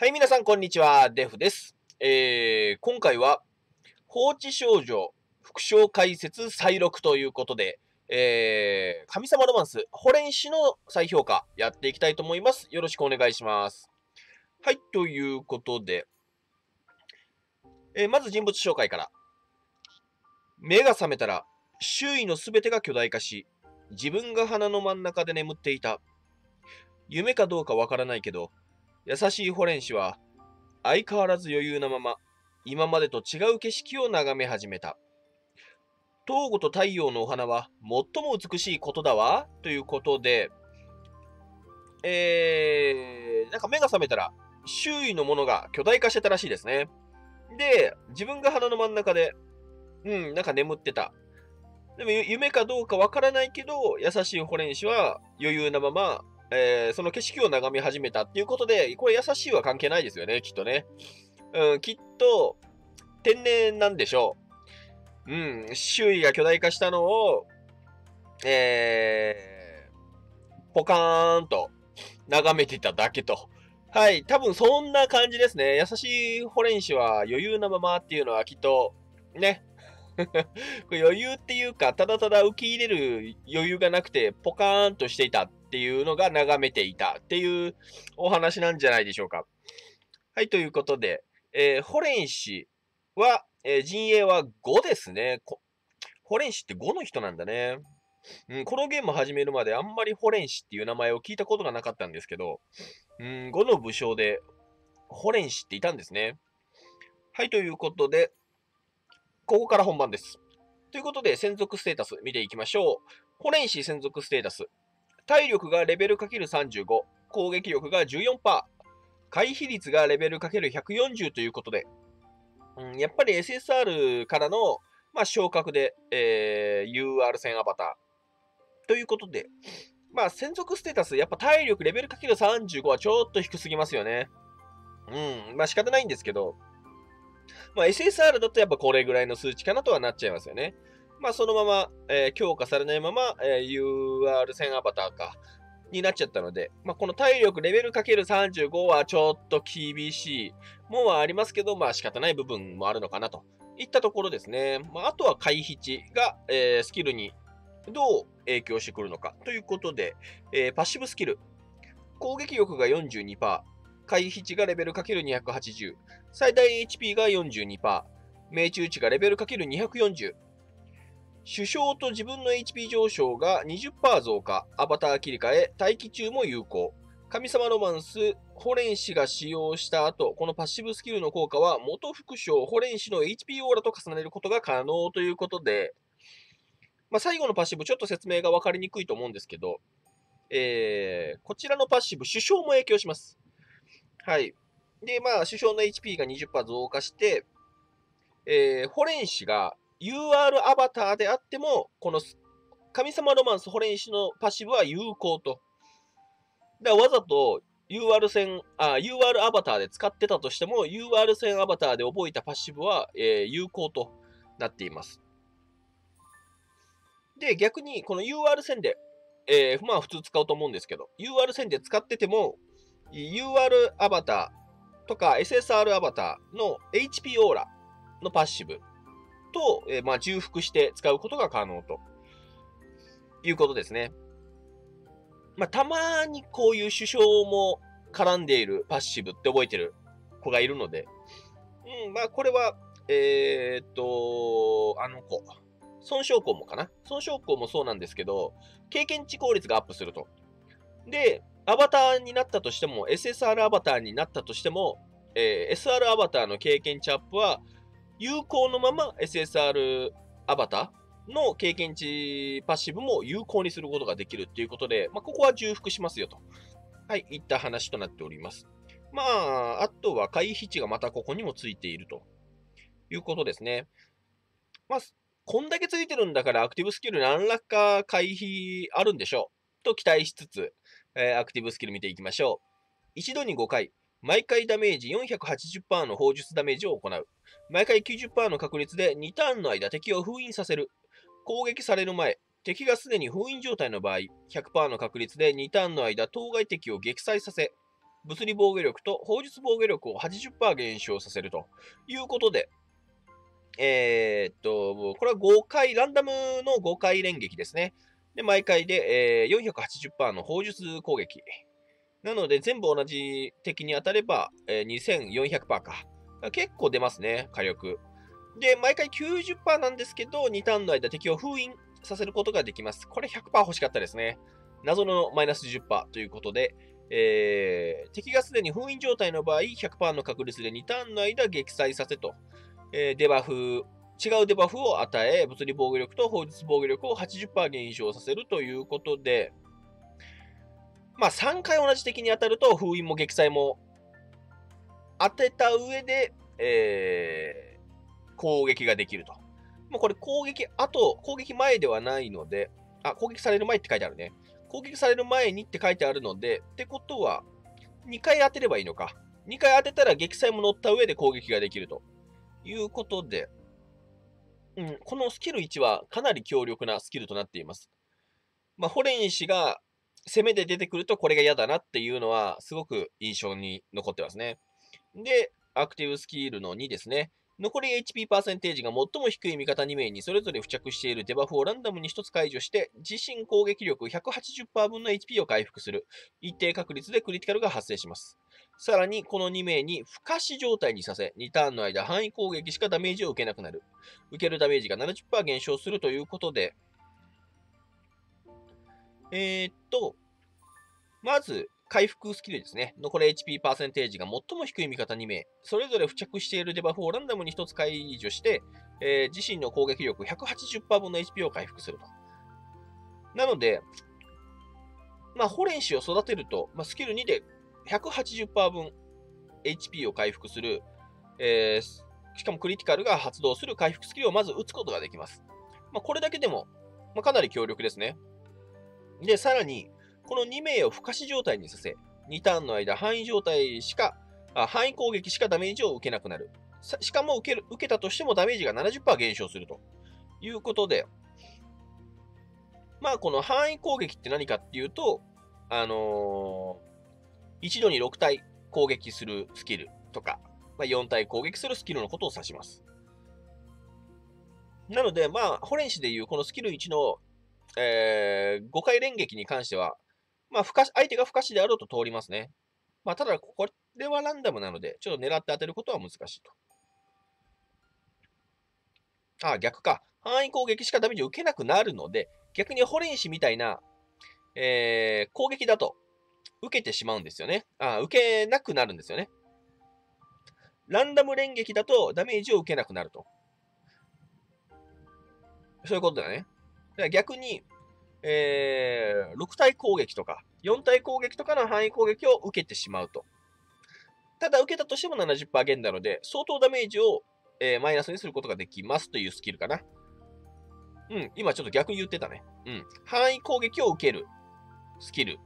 はい、皆さん、こんにちは。デフです。えー、今回は、放置少女、副賞解説再録ということで、えー、神様ロマンス、ホレン氏の再評価、やっていきたいと思います。よろしくお願いします。はい、ということで、えーまず人物紹介から。目が覚めたら、周囲のすべてが巨大化し、自分が鼻の真ん中で眠っていた。夢かどうかわからないけど、優しいホレン氏は、相変わらず余裕なまま、今までと違う景色を眺め始めた。東郷と太陽のお花は最も美しいことだわ、ということで、えー、なんか目が覚めたら、周囲のものが巨大化してたらしいですね。で、自分が鼻の真ん中で、うん、なんか眠ってた。でも夢かどうかわからないけど、優しいホレン氏は余裕なまま、えーその景色を眺め始めたっていうことで、これ優しいは関係ないですよね、きっとね。うん、きっと、天然なんでしょう。うん、周囲が巨大化したのを、えー、ポカーンと眺めてただけと。はい、多分そんな感じですね。優しいホレン氏は余裕なままっていうのはきっと、ね。これ余裕っていうか、ただただ受け入れる余裕がなくて、ポカーンとしていたっていうのが眺めていたっていうお話なんじゃないでしょうか。はい、ということで、えーホレン氏は、えー陣営は5ですね。ホレン氏って5の人なんだね。うん、このゲーム始めるまであんまりホレン氏っていう名前を聞いたことがなかったんですけど、うん、5の武将でホレン氏っていたんですね。はい、ということで、ここから本番です。ということで、専属ステータス見ていきましょう。ホレン氏専属ステータス。体力がレベル ×35、攻撃力が14%、回避率がレベル ×140 ということで、うん、やっぱり SSR からの、まあ、昇格で、えー UR 戦アバター。ということで、まあ、専属ステータス、やっぱ体力レベル ×35 はちょっと低すぎますよね。うん、まあ仕方ないんですけど、まあ SSR だとやっぱこれぐらいの数値かなとはなっちゃいますよね。まあそのまま、えー強化されないまま、えー UR 戦アバターか、になっちゃったので、まあこの体力レベル ×35 はちょっと厳しいもんはありますけど、まあ仕方ない部分もあるのかなといったところですね。まああとは回避値が、えースキルにどう影響してくるのかということで、えーパッシブスキル。攻撃力が42%、回避値がレベル ×280、最大 HP が42%、命中値がレベル ×240、首相と自分の HP 上昇が20%増加、アバター切り替え、待機中も有効。神様ロマンス、ホレン氏が使用した後、このパッシブスキルの効果は元副将、ホレン氏の HP オーラと重ねることが可能ということで、まあ、最後のパッシブちょっと説明が分かりにくいと思うんですけど、えー、こちらのパッシブ、首相も影響します。はい。で、まあ、首相の HP が20%増加して、えー、ホレン氏が UR アバターであっても、この神様ロマンスホレン氏のパッシブは有効と。だわざと UR 戦、あ、UR アバターで使ってたとしても、UR 戦アバターで覚えたパッシブは、えー有効となっています。で、逆に、この UR 戦で、えーまあ普通使うと思うんですけど、UR 戦で使ってても、UR アバターとか SSR アバターの HP オーラのパッシブと、えーまあ、重複して使うことが可能ということですね。まあ、たまにこういう首相も絡んでいるパッシブって覚えてる子がいるので、うん、まあ、これは、えーっと、あの子、孫将校もかな？孫将校もそうなんですけど、経験値効率がアップすると。で、アバターになったとしても、SSR アバターになったとしても、えー SR アバターの経験値アップは、有効のまま SSR アバターの経験値パッシブも有効にすることができるっていうことで、まあ、ここは重複しますよと。はい、いった話となっております。まあ、あとは回避値がまたここにもついているということですね。まあ、こんだけついてるんだからアクティブスキル何らか回避あるんでしょう。と期待しつつ、えーアクティブスキル見ていきましょう。一度に5回、毎回ダメージ480%の砲術ダメージを行う。毎回90%の確率で2ターンの間敵を封印させる。攻撃される前、敵がすでに封印状態の場合、100%の確率で2ターンの間当該敵を撃砕させ、物理防御力と砲術防御力を80%減少させるということで、えー、っと、これは5回、ランダムの5回連撃ですね。で、毎回で、えー、480%の砲術攻撃。なので、全部同じ敵に当たれば、えー、2400%か。結構出ますね、火力。で、毎回90%なんですけど、2ターンの間敵を封印させることができます。これ100%欲しかったですね。謎のマイナス10%ということで、えー、敵がすでに封印状態の場合、100%の確率で2ターンの間撃砕させと、えー、デバフ、違うデバフを与え、物理防御力と法術防御力を80%減少させるということで、まあ3回同じ敵に当たると封印も撃砕も当てた上で、えー、攻撃ができると。もうこれ攻撃後、攻撃前ではないので、あ、攻撃される前って書いてあるね。攻撃される前にって書いてあるので、ってことは、2回当てればいいのか。2回当てたら撃砕も乗った上で攻撃ができるということで、うん、このスキル1はかなり強力なスキルとなっています。まあ、ホレン氏が攻めで出てくるとこれが嫌だなっていうのはすごく印象に残ってますね。で、アクティブスキルの2ですね。残り HP パーセンテージが最も低い味方2名にそれぞれ付着しているデバフをランダムに1つ解除して、自身攻撃力180%分の HP を回復する。一定確率でクリティカルが発生します。さらに、この2名に不可視状態にさせ、2ターンの間範囲攻撃しかダメージを受けなくなる。受けるダメージが70%減少するということで、えー、っと、まず、回復スキルですね。残り HP パーセンテージが最も低い味方2名、それぞれ付着しているデバフをランダムに1つ解除して、えー、自身の攻撃力180%分の HP を回復すると。なので、まあ、ホレンシを育てると、まあ、スキル2で180%分 HP を回復する、えー、しかもクリティカルが発動する回復スキルをまず打つことができます。まあ、これだけでも、まあ、かなり強力ですね。で、さらに、この2名を不可視状態にさせ、2ターンの間、範囲状態しか、あ範囲攻撃しかダメージを受けなくなる。しかも受ける受けたとしてもダメージが70%減少するということで、まあこの範囲攻撃って何かっていうと、あのー、一度に6体攻撃するスキルとか、まあ、4体攻撃するスキルのことを指します。なので、まあ、ホレンシでいうこのスキル1の、えー、5回連撃に関しては、まあ、不可相手が不可視であろうと通りますね。まあ、ただ、これはランダムなので、ちょっと狙って当てることは難しいと。あ、逆か。範囲攻撃しかダメージを受けなくなるので、逆にホレンシみたいな、えー、攻撃だと、受けてしまうんですよね。あ、受けなくなるんですよね。ランダム連撃だとダメージを受けなくなると。そういうことだね。だから逆に、えー、6体攻撃とか、4体攻撃とかの範囲攻撃を受けてしまうと。ただ、受けたとしても70%減なので、相当ダメージを、えー、マイナスにすることができますというスキルかな。うん、今ちょっと逆に言ってたね。うん。範囲攻撃を受けるスキル。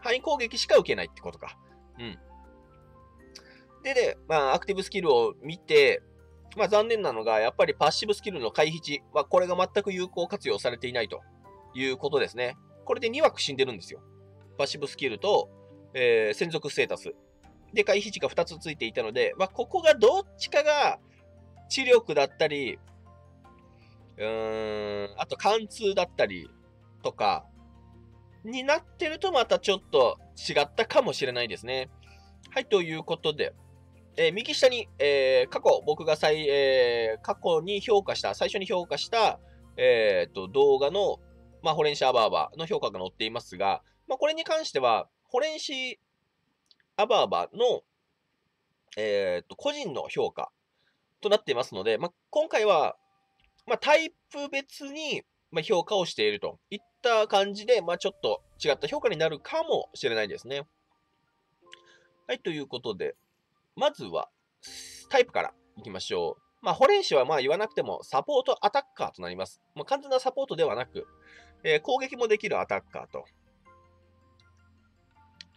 範囲攻撃しか受けないってことか。うん。で、で、まあ、アクティブスキルを見て、まあ、残念なのが、やっぱりパッシブスキルの回避値は、これが全く有効活用されていないと。いうことですね。これで2枠死んでるんですよ。パッシブスキルと、えー、専属ステータス。で、回避値が2つついていたので、まあ、ここがどっちかが、知力だったり、うーん、あと貫通だったりとか、になってるとまたちょっと違ったかもしれないですね。はい、ということで、えー、右下に、えー、過去、僕が最、えー、過去に評価した、最初に評価した、えっと、動画のまあ、ホレンシアバーバーの評価が載っていますが、まあ、これに関しては、ホレンシアバーバーの、えー、と個人の評価となっていますので、まあ、今回は、まあ、タイプ別に評価をしているといった感じで、まあ、ちょっと違った評価になるかもしれないですね。はい、ということで、まずはタイプからいきましょう。まあ、ホレンシはまあ言わなくてもサポートアタッカーとなります。まあ、完全なサポートではなく、えー、攻撃もできるアタッカーと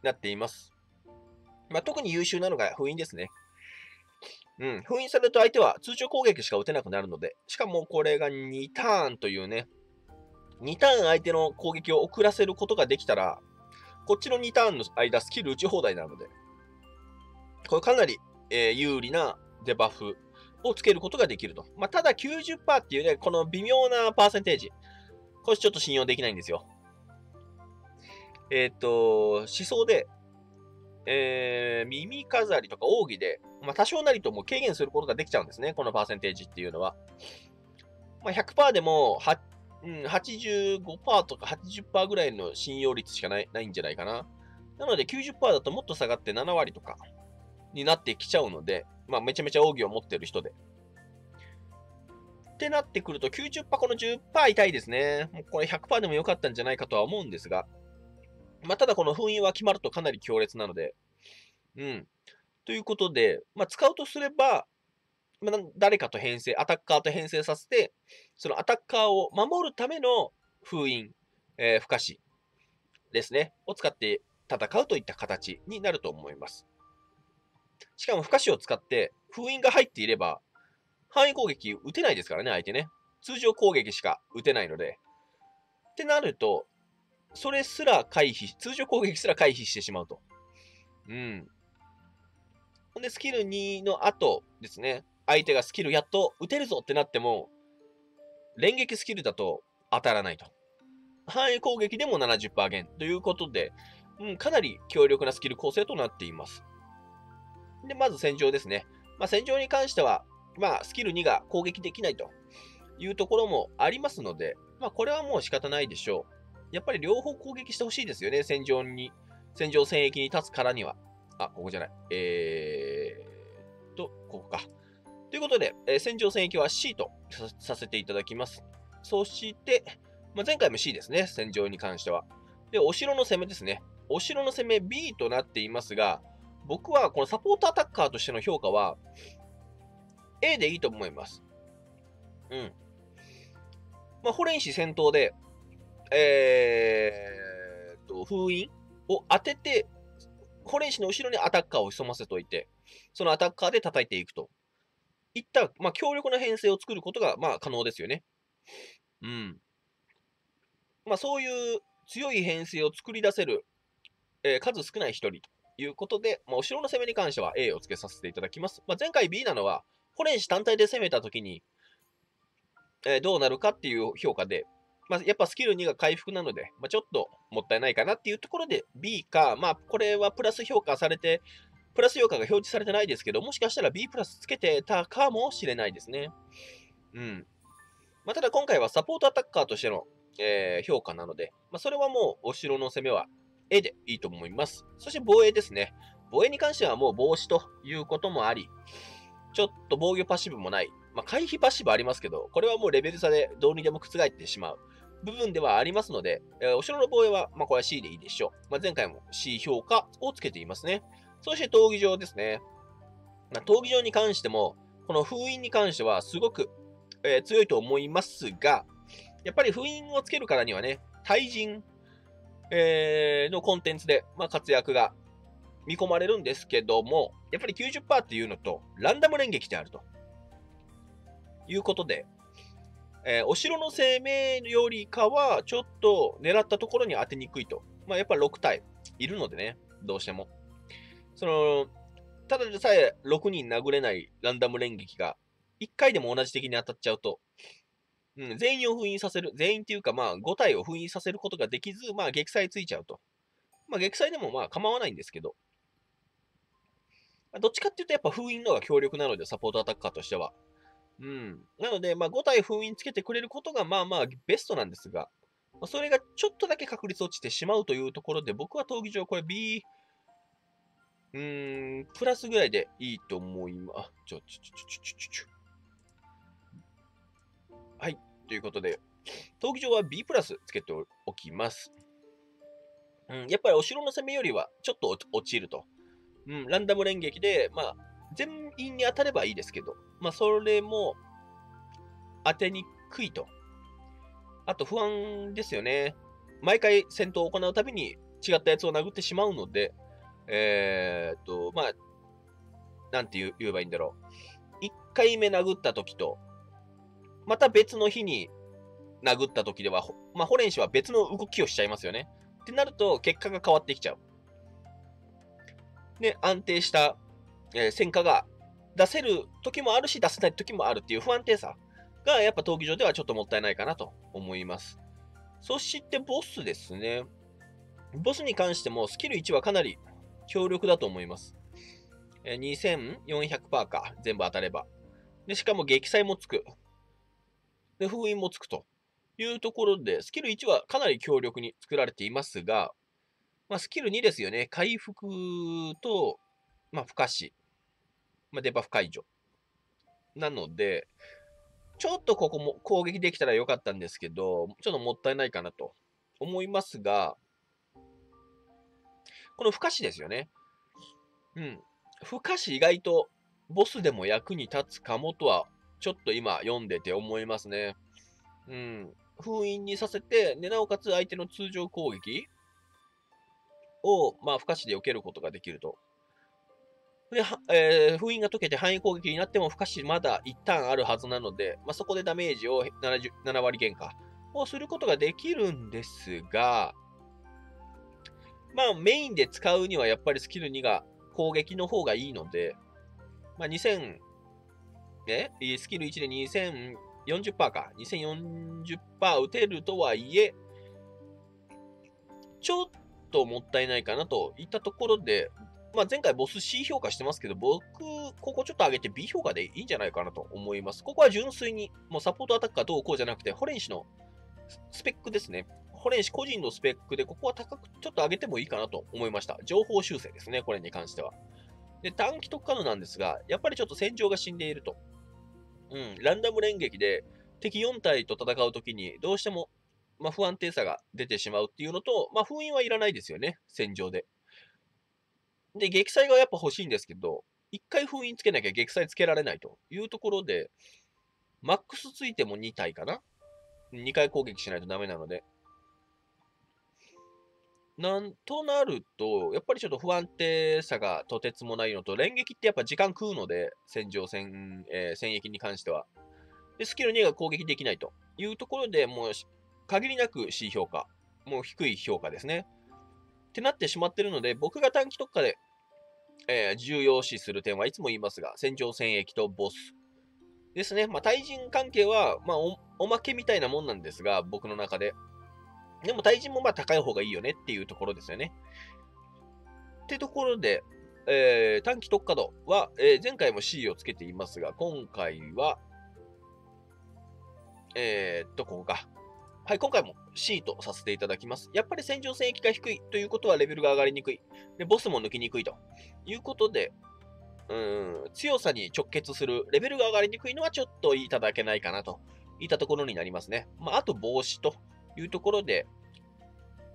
なっています。まあ、特に優秀なのが封印ですね。うん、封印されると相手は通常攻撃しか打てなくなるので、しかもこれが2ターンというね、2ターン相手の攻撃を遅らせることができたら、こっちの2ターンの間、スキル打ち放題なので、これかなり、えー、有利なデバフをつけることができると。まあ、ただ90%っていうね、この微妙なパーセンテージ。これちょっと信用できないんですよ。えっ、と、思想で、えー、耳飾りとか奥義で、まあ、多少なりとも軽減することができちゃうんですね。このパーセンテージっていうのは。まあ、100%でも、うん、85%とか80%ぐらいの信用率しかないないんじゃないかな。なので90%だともっと下がって7割とかになってきちゃうので、まあ、めちゃめちゃ奥義を持ってる人で。ってなってくると90%この10%痛いですね。もうこれ100%でも良かったんじゃないかとは思うんですが、まあ、ただこの封印は決まるとかなり強烈なので、うん。ということで、まあ、使うとすれば、まあ、誰かと編成、アタッカーと編成させて、そのアタッカーを守るための封印、えー、不可視ですね、を使って戦うといった形になると思います。しかも不可視を使って封印が入っていれば、範囲攻撃打てないですからね、相手ね。通常攻撃しか打てないので。ってなると、それすら回避、通常攻撃すら回避してしまうと。うん。ほんで、スキル2の後ですね、相手がスキルやっと打てるぞってなっても、連撃スキルだと当たらないと。範囲攻撃でも70%減ということで、うん、かなり強力なスキル構成となっています。で、まず戦場ですね。まあ、戦場に関しては、まあ、スキル2が攻撃できないというところもありますので、まあ、これはもう仕方ないでしょう。やっぱり両方攻撃してほしいですよね、戦場に、戦場戦役に立つからには。あ、ここじゃない。えーと、ここか。ということで、えー、戦場戦役は C とさせていただきます。そして、まあ、前回も C ですね、戦場に関しては。で、お城の攻めですね。お城の攻め B となっていますが、僕はこのサポートアタッカーとしての評価は A でいいと思います。うん。まあ、ホレンシ戦闘で、えー、と、封印を当てて、ホレンシの後ろにアタッカーを潜ませといて、そのアタッカーで叩いていくと。いった、まあ、強力な編成を作ることが、まあ、可能ですよね。うん。まあ、そういう強い編成を作り出せる、えー、数少ない一人いうことで、まあ、後ろの攻めに関しては A をつけさせていただきます。まあ、前回 B なのは、ホレンシ単体で攻めたときに、えー、どうなるかっていう評価で、まあ、やっぱスキル2が回復なので、まあ、ちょっともったいないかなっていうところで B か、まあ、これはプラス評価されて、プラス評価が表示されてないですけど、もしかしたら B プラスつけてたかもしれないですね。うん。まあ、ただ今回はサポートアタッカーとしての、えー、評価なので、まあ、それはもうお城の攻めは A でいいと思います。そして防衛ですね。防衛に関してはもう防止ということもあり、ちょっと防御パッシブもない。まあ、回避パッシブありますけど、これはもうレベル差でどうにでも覆ってしまう。部分ではありますので、えー、お城の防衛は、まあ、これは C でいいでしょう。まあ、前回も C 評価をつけていますね。そして闘技場ですね。まあ、闘技場に関しても、この封印に関してはすごく、えー、強いと思いますが、やっぱり封印をつけるからにはね、対人、えー、のコンテンツで、まあ、活躍が見込まれるんですけども、やっぱり90%っていうのと、ランダム連撃であると。いうことで、えー、お城の生命よりかは、ちょっと狙ったところに当てにくいと。まあ、やっぱ6体いるのでね、どうしても。その、ただでさえ6人殴れないランダム連撃が、1回でも同じ敵に当たっちゃうと、うん、全員を封印させる、全員っていうかまあ5体を封印させることができず、まあ撃砕ついちゃうと。まあ撃砕でもまあ構わないんですけど、どっちかっていうとやっぱ封印の方が強力なので、サポートアタッカーとしては。うん。なので、まあ、5体封印つけてくれることが、まあまあ、ベストなんですが、まあ、それがちょっとだけ確率落ちてしまうというところで、僕は闘技場、これ B、うーん、プラスぐらいでいいと思います。ちょ、ちょ、ちょ、ちょ、ちょ、ちょ、ちょ。はい。ということで、闘技場は B プラスつけておきます。うん、やっぱりお城の攻めよりはちょっと落ちると。うん、ランダム連撃で、まあ、全員に当たればいいですけど、まあ、それも当てにくいと。あと不安ですよね。毎回戦闘を行うたびに違ったやつを殴ってしまうので、えー、っと、まあ、なんて言えばいいんだろう。1回目殴った時と、また別の日に殴った時では、まあ、ホレン氏は別の動きをしちゃいますよね。ってなると、結果が変わってきちゃう。で、安定した、えー、戦果が出せる時もあるし、出せない時もあるっていう不安定さが、やっぱ闘技場ではちょっともったいないかなと思います。そしてボスですね。ボスに関してもスキル1はかなり強力だと思います。え、2400%か、全部当たれば。で、しかも撃砕もつく。で、封印もつくというところで、スキル1はかなり強力に作られていますが、まあ、スキル2ですよね。回復と、まあ、不可視。まあ、デバフ解除。なので、ちょっとここも攻撃できたらよかったんですけど、ちょっともったいないかなと思いますが、この不可視ですよね。うん。不可視意外とボスでも役に立つかもとは、ちょっと今読んでて思いますね。うん。封印にさせて、で、なおかつ相手の通常攻撃を、まあ、不可視で避けることができると。で、えー、封印が解けて範囲攻撃になっても不可視まだ一旦あるはずなので、まあ、そこでダメージを 70, 7割減価をすることができるんですが、まあメインで使うにはやっぱりスキル2が攻撃の方がいいので、まあ2000、ね、スキル1で2040%か、2040%打てるとはいえ、ちょっともったいないかなといったところで、まあ、前回ボス C 評価してますけど、僕、ここちょっと上げて B 評価でいいんじゃないかなと思います。ここは純粋に、もうサポートアタックかどうこうじゃなくて、ホレン氏のスペックですね。ホレン氏個人のスペックで、ここは高くちょっと上げてもいいかなと思いました。情報修正ですね、これに関しては。で、短期特化のなんですが、やっぱりちょっと戦場が死んでいると。うん、ランダム連撃で敵4体と戦うときに、どうしても、まあ、不安定さが出てしまうっていうのと、まあ、封印はいらないですよね、戦場で。で、撃砕がやっぱ欲しいんですけど、1回封印つけなきゃ撃砕つけられないというところで、マックスついても2体かな ?2 回攻撃しないとダメなので。なんとなると、やっぱりちょっと不安定さがとてつもないのと、連撃ってやっぱ時間食うので、戦場戦、えー、戦役に関しては。で、スキル2が攻撃できないというところでもう、限りなく C 評価。もう低い評価ですね。ってなってしまってるので、僕が短期特化でえー、重要視する点はいつも言いますが、戦場戦役とボスですね。まあ、対人関係は、まあお、おまけみたいなもんなんですが、僕の中で。でも対人もまあ高い方がいいよねっていうところですよね。ってところで、えー、短期特化度は、えー、前回も C をつけていますが、今回は、えー、っと、ここか。はい、今回も C とさせていただきます。やっぱり戦場戦役が低いということはレベルが上がりにくい。で、ボスも抜きにくいということで、うん、強さに直結するレベルが上がりにくいのはちょっといただけないかなといったところになりますね。まあ、あと帽子というところで、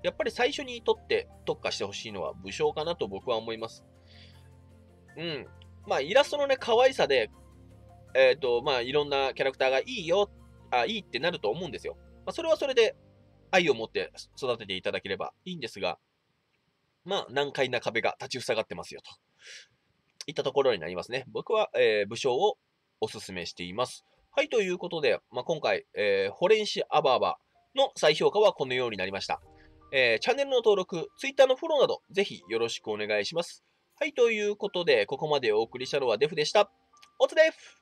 やっぱり最初にとって特化してほしいのは武将かなと僕は思います。うん。まあ、イラストのね、可愛さで、えっ、ー、と、まあ、いろんなキャラクターがいいよ、あ、いいってなると思うんですよ。まあ、それはそれで愛を持って育てていただければいいんですが、まあ、難解な壁が立ち塞がってますよ、といったところになりますね。僕は、えー、武将をお勧めしています。はい、ということで、まあ、今回、えー、ホレンシアバーバーの再評価はこのようになりました。えー、チャンネルの登録、Twitter のフォローなど、ぜひよろしくお願いします。はい、ということで、ここまでお送りしたのはデフでした。おつデフ